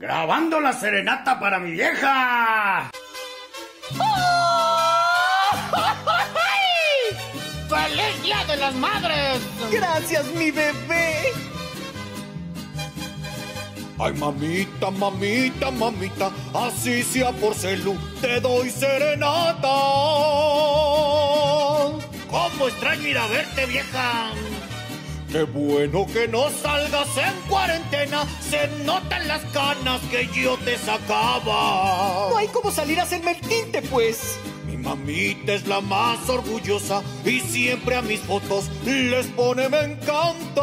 Grabando la serenata para mi vieja. ¡Feliz Día de las Madres! Gracias, mi bebé. Ay, mamita, mamita, mamita, así sea por celu, te doy serenata. ¿Cómo extraño ir a verte, vieja? Qué bueno que no salgas en cuarentena, se notan las canas que yo te sacaba. No hay como salir a hacerme el tinte, pues. Mi mamita es la más orgullosa y siempre a mis fotos les pone me encanta.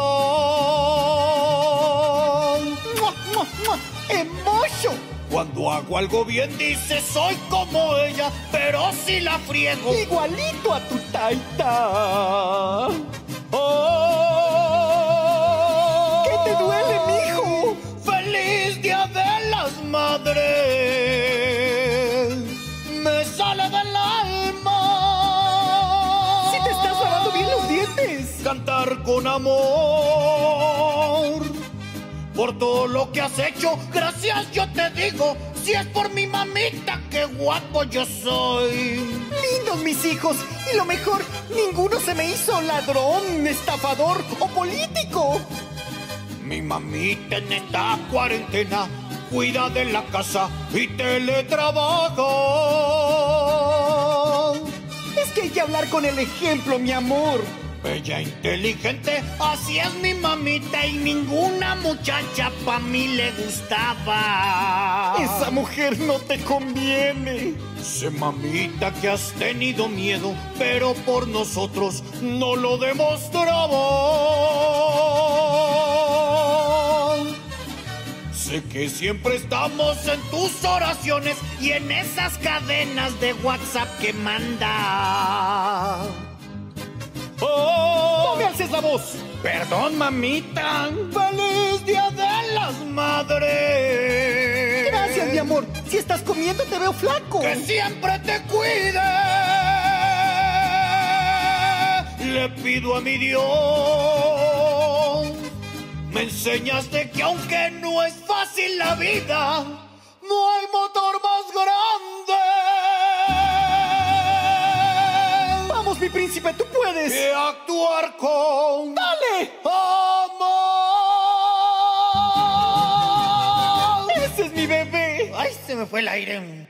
¡Mua, mua, mua! ¡Emocho! Cuando hago algo bien dice soy como ella, pero si la friego. Igualito a tu taita. Con amor por todo lo que has hecho. Gracias, yo te digo. Si es por mi mamita, qué guapo yo soy. Lindos mis hijos. Y lo mejor, ninguno se me hizo ladrón, estafador o político. Mi mamita en esta cuarentena cuida de la casa y teletrabaja. Es que hay que hablar con el ejemplo, mi amor. Bella, inteligente, Así es mi mamita y ninguna muchacha pa' mí le gustaba. Esa mujer no te conviene. sé mamita que has tenido miedo, pero por nosotros no lo demostraba. Sé que siempre estamos en tus oraciones Y en esas cadenas de WhatsApp que manda. La voz. Perdón, mamita. ¡Feliz Día de las Madres! Gracias, mi amor. Si estás comiendo, te veo flaco. ¡Que siempre te cuide! Le pido a mi Dios, me enseñaste que aunque no es fácil la vida, no hay motor más grande Vamos, mi príncipe, tú puedes. que actuar con me fue el aire.